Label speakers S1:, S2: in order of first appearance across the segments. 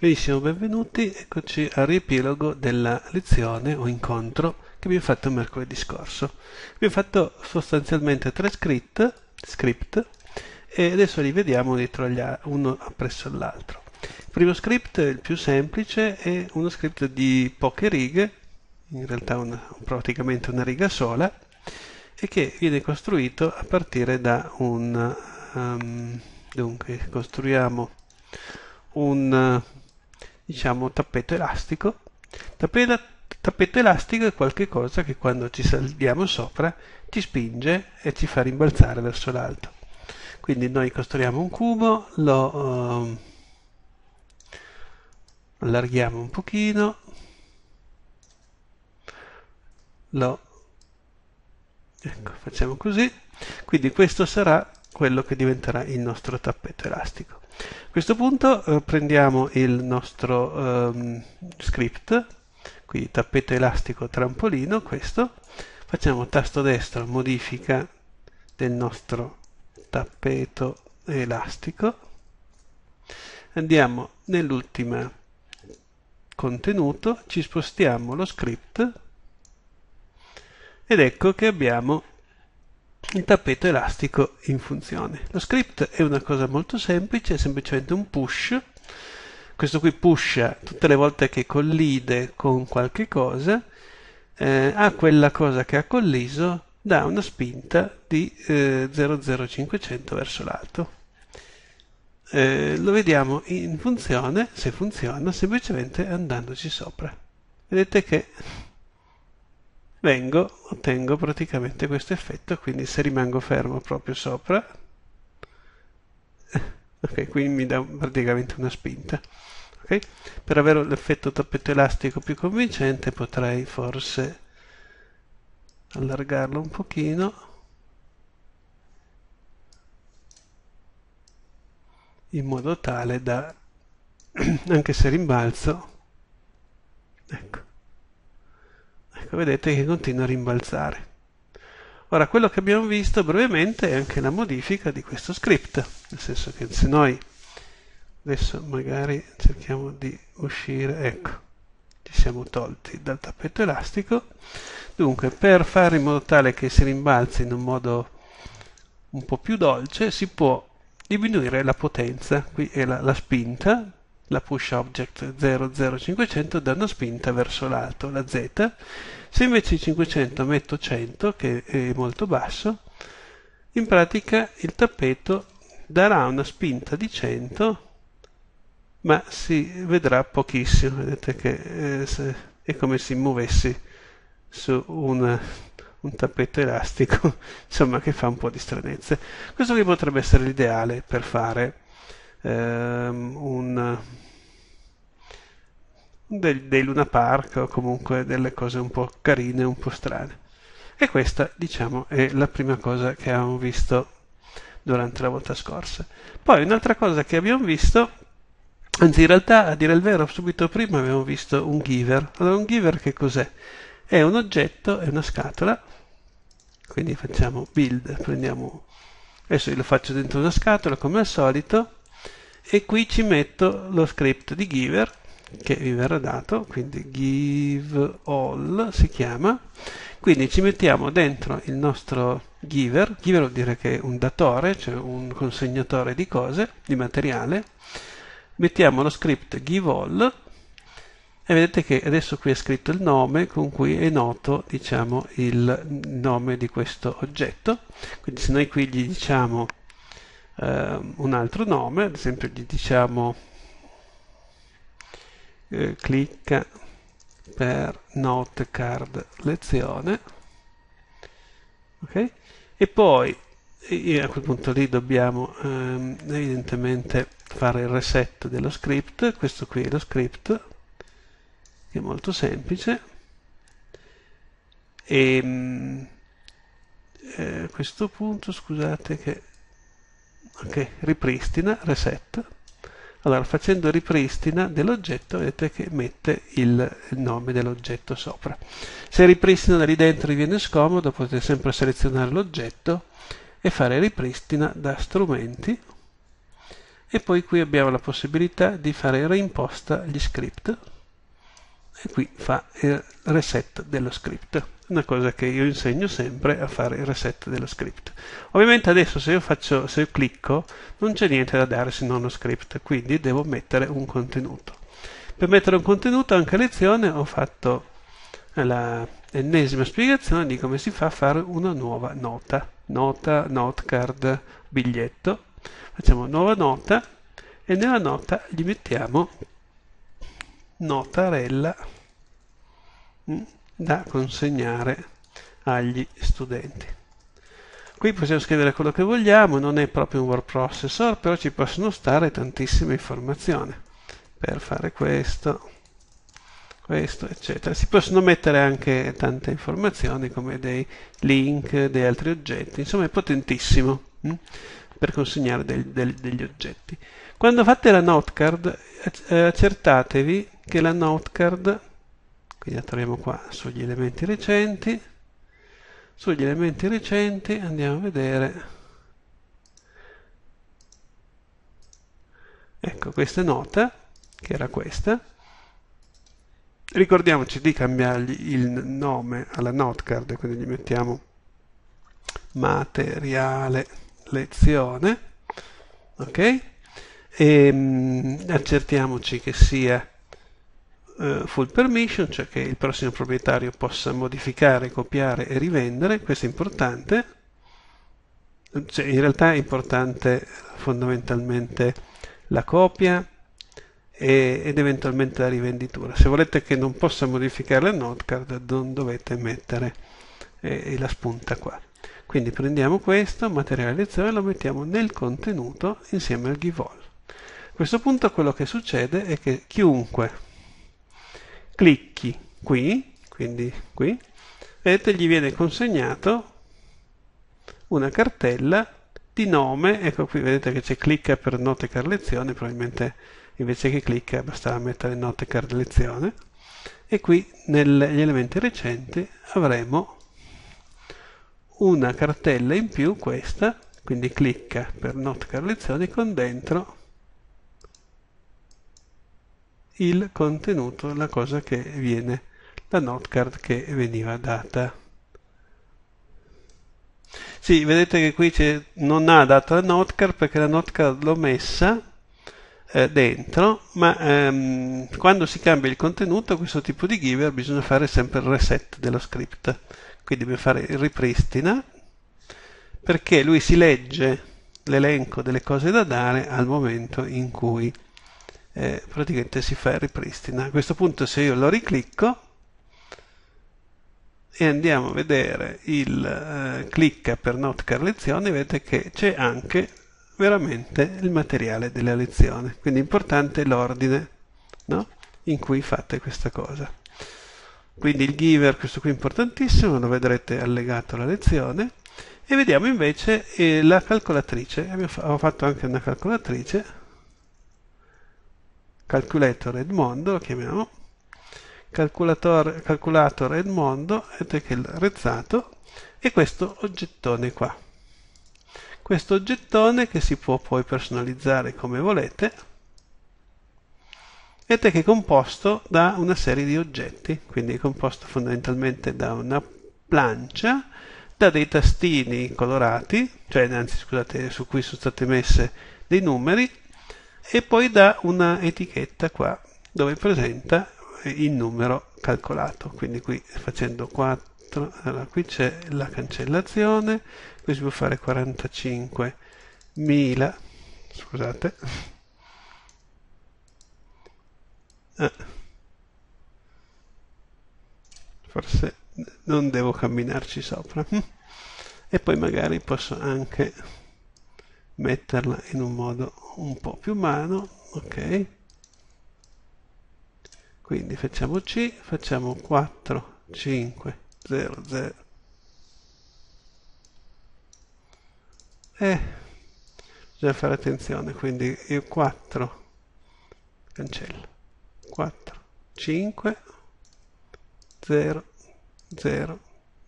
S1: Benissimo, benvenuti, eccoci al riepilogo della lezione o incontro che abbiamo fatto mercoledì scorso. Abbiamo fatto sostanzialmente tre script, script e adesso li vediamo dietro agli uno presso l'altro. Il primo script, il più semplice, è uno script di poche righe, in realtà una, praticamente una riga sola, e che viene costruito a partire da un... Um, dunque, costruiamo un diciamo tappeto elastico. Tappeto, tappeto elastico è qualcosa che quando ci saliamo sopra ci spinge e ci fa rimbalzare verso l'alto. Quindi noi costruiamo un cubo lo uh, allarghiamo un pochino lo ecco facciamo così. Quindi questo sarà quello che diventerà il nostro tappeto elastico. A questo punto eh, prendiamo il nostro ehm, script, qui tappeto elastico trampolino, questo, facciamo tasto destro, modifica del nostro tappeto elastico, andiamo nell'ultimo contenuto, ci spostiamo lo script ed ecco che abbiamo il tappeto elastico in funzione. Lo script è una cosa molto semplice, è semplicemente un push. Questo qui pusha tutte le volte che collide con qualche cosa, eh, a quella cosa che ha colliso dà una spinta di eh, 00500 verso l'alto. Eh, lo vediamo in funzione, se funziona, semplicemente andandoci sopra. Vedete che vengo, ottengo praticamente questo effetto, quindi se rimango fermo proprio sopra, ok, qui mi dà praticamente una spinta. Okay? Per avere l'effetto tappeto elastico più convincente potrei forse allargarlo un pochino. in modo tale da anche se rimbalzo ecco ecco vedete che continua a rimbalzare ora quello che abbiamo visto brevemente è anche la modifica di questo script nel senso che se noi adesso magari cerchiamo di uscire ecco ci siamo tolti dal tappeto elastico dunque per fare in modo tale che si rimbalzi in un modo un po' più dolce si può diminuire la potenza qui è la, la spinta la push object 00500 dà una spinta verso l'alto, la Z. Se invece di 500 metto 100, che è molto basso, in pratica il tappeto darà una spinta di 100, ma si vedrà pochissimo. Vedete che eh, è come se muovessi su una, un tappeto elastico, insomma, che fa un po' di stranezze. Questo qui potrebbe essere l'ideale per fare ehm, un, dei, dei Luna Park o comunque delle cose un po' carine, un po' strane. E questa, diciamo, è la prima cosa che abbiamo visto durante la volta scorsa. Poi un'altra cosa che abbiamo visto, anzi in realtà a dire il vero, subito prima abbiamo visto un giver. Allora un giver che cos'è? È un oggetto, è una scatola, quindi facciamo build, prendiamo, adesso io lo faccio dentro una scatola come al solito, e qui ci metto lo script di giver che vi verrà dato, quindi give all si chiama, quindi ci mettiamo dentro il nostro giver, giver vuol dire che è un datore, cioè un consegnatore di cose, di materiale, mettiamo lo script give all. E vedete che adesso qui è scritto il nome con cui è noto diciamo il nome di questo oggetto. Quindi se noi qui gli diciamo eh, un altro nome ad esempio gli diciamo eh, clicca per note card lezione ok? E poi a quel punto lì dobbiamo ehm, evidentemente fare il reset dello script. Questo qui è lo script che è molto semplice. E mm, eh, a questo punto scusate che ok ripristina reset allora, facendo ripristina dell'oggetto, vedete che mette il, nome dell'oggetto sopra. Se ripristina da lì dentro vi viene scomodo, potete sempre selezionare l'oggetto e fare ripristina da strumenti e poi qui abbiamo la possibilità di fare reimposta gli script qui fa il reset dello script. Una cosa che io insegno sempre a fare il reset dello script. Ovviamente adesso se io faccio se io clicco non c'è niente da dare se non lo script quindi devo mettere un contenuto. Per mettere un contenuto anche lezione ho fatto la ennesima spiegazione di come si fa a fare una nuova nota. Nota notecard biglietto. Facciamo nuova nota e nella nota gli mettiamo notarella mm, da consegnare agli studenti. Qui possiamo scrivere quello che vogliamo, non è proprio un word processor, però ci possono stare tantissime informazioni per fare questo, questo, eccetera. Si possono mettere anche tante informazioni come dei link, dei altri oggetti, insomma è potentissimo hm? per consegnare del, del, degli oggetti. Quando fate la notecard eh, accertatevi che la notecard, quindi la troviamo qua sugli elementi recenti, sugli elementi recenti andiamo a vedere, ecco questa nota, che era questa, ricordiamoci di cambiargli il nome alla notecard, quindi gli mettiamo materiale lezione, ok? E mh, accertiamoci che sia uh, full permission, cioè che il prossimo proprietario possa modificare, copiare e rivendere, questo è importante. Cioè, in realtà è importante fondamentalmente la copia e, ed eventualmente la rivenditura. Se volete che non possa modificare la notecard non dovete mettere eh, la spunta qua. Quindi prendiamo questo, materiale lezione, e lo mettiamo nel contenuto insieme al give all. A questo punto quello che succede è che chiunque clicchi qui, quindi qui, vedete gli viene consegnato una cartella di nome, ecco qui vedete che c'è clicca per note car lezione, probabilmente invece che clicca bastava mettere note car lezione, e qui negli elementi recenti avremo una cartella in più, questa, quindi clicca per Notecard lezioni con dentro il contenuto, la cosa che viene, la notecard che veniva data. Sì, vedete che qui non ha dato la notecard perché la notecard l'ho messa eh, dentro, ma ehm, quando si cambia il contenuto, questo tipo di giver bisogna fare sempre il reset dello script quindi deve fare ripristina perché lui si legge l'elenco delle cose da dare al momento in cui eh, praticamente si fa ripristina. A questo punto se io lo riclicco e andiamo a vedere il eh, clicca per Notcar lezione, vedete che c'è anche veramente il materiale della lezione. Quindi è importante l'ordine no? in cui fate questa cosa. Quindi il giver, questo qui è importantissimo, lo vedrete allegato alla lezione. E vediamo invece eh, la calcolatrice. Ho fatto anche una calcolatrice. Calculator Edmondo, lo chiamiamo. Calculator, calculator Edmondo, è il rezzato. E questo oggettone qua. Questo oggettone che si può poi personalizzare come volete Vedete che è composto da una serie di oggetti, quindi è composto fondamentalmente da una plancia, da dei tastini colorati, cioè anzi scusate, su cui sono state messe dei numeri, e poi da una etichetta qua dove presenta il numero calcolato. Quindi qui facendo 4, allora qui c'è la cancellazione, qui si può fare 45.000, scusate, eh. Forse non devo camminarci sopra. E poi magari posso anche metterla in un modo un po' più umano. Ok. Quindi facciamo C, facciamo 4, 5, 0, 0. E bisogna fare attenzione, quindi io 4 cancello. 4, 5, 0, 0,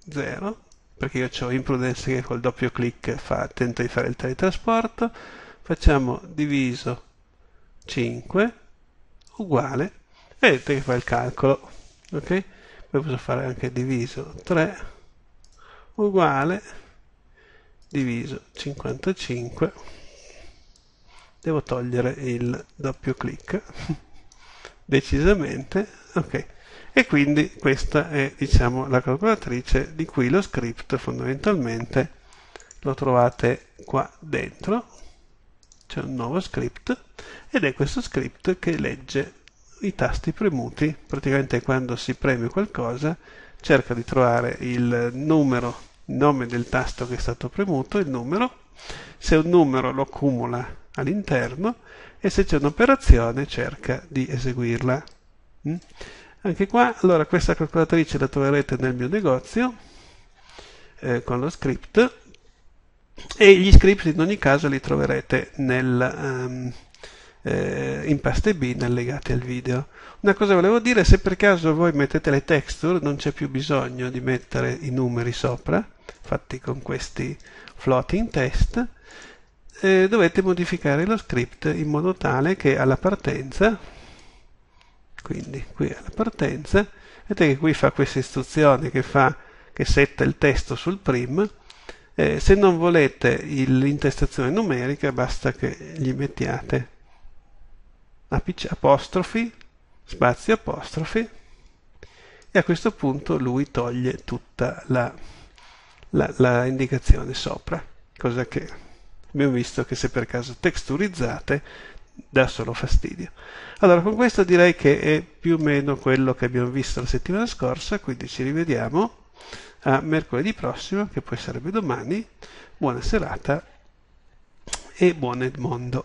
S1: 0, perché io ho Imprudence che col doppio clic fa, tenta di fare il teletrasporto, facciamo diviso 5 uguale vedete che fa il calcolo ok? Poi posso fare anche diviso 3 uguale diviso 55 devo togliere il doppio clic decisamente ok e quindi questa è diciamo la calcolatrice di cui lo script fondamentalmente lo trovate qua dentro. C'è un nuovo script ed è questo script che legge i tasti premuti. Praticamente quando si preme qualcosa cerca di trovare il numero il nome del tasto che è stato premuto il numero. Se un numero lo accumula all'interno e se c'è un'operazione cerca di eseguirla. Mm? Anche qua allora questa calcolatrice la troverete nel mio negozio eh, con lo script e gli script in ogni caso li troverete nel, um, eh, in paste bin allegati al video. Una cosa volevo dire, se per caso voi mettete le texture non c'è più bisogno di mettere i numeri sopra, fatti con questi floating test, eh, dovete modificare lo script in modo tale che alla partenza, quindi qui alla partenza, vedete che qui fa questa istruzione che, fa, che setta il testo sul prim, eh, se non volete l'intestazione numerica basta che gli mettiate apostrofi, spazio apostrofi e a questo punto lui toglie tutta la, la, la indicazione sopra, cosa che abbiamo visto che se per caso texturizzate dà solo fastidio. Allora con questo direi che è più o meno quello che abbiamo visto la settimana scorsa, quindi ci rivediamo a mercoledì prossimo, che poi sarebbe domani. Buona serata e buon Edmondo.